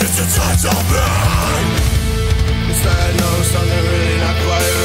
It's a time to burn Instead I noticed I'm really not quite